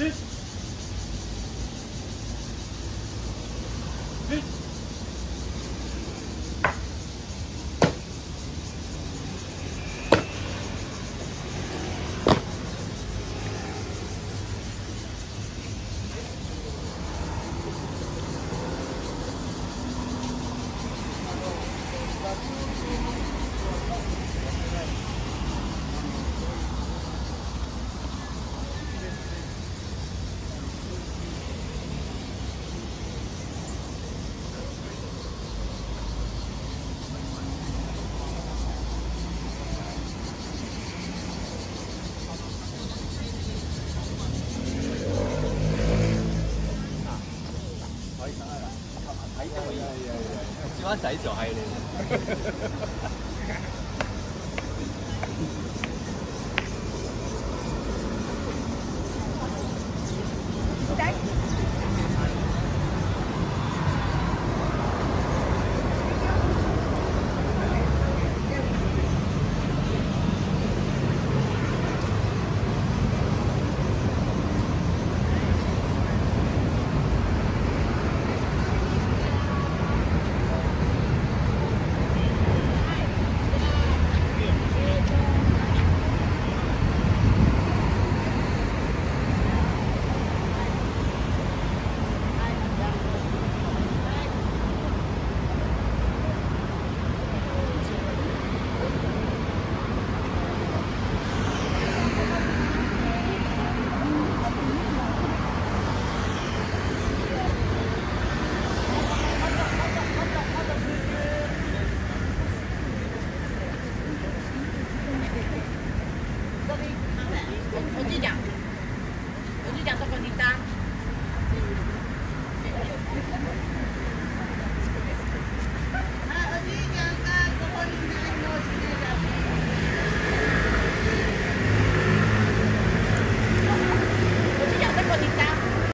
This is 仔就系你